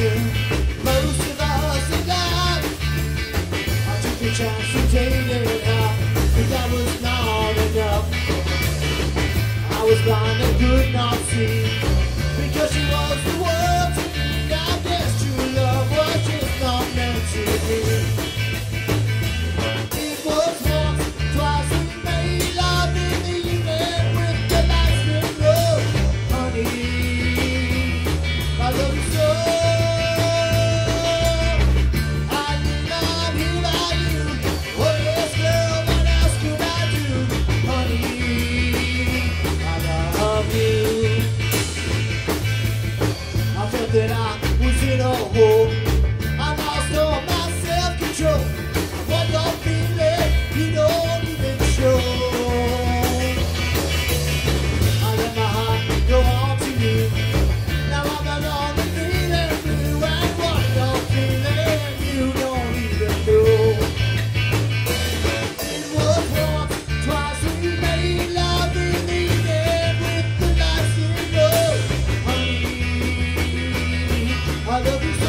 thinking that I Valeu,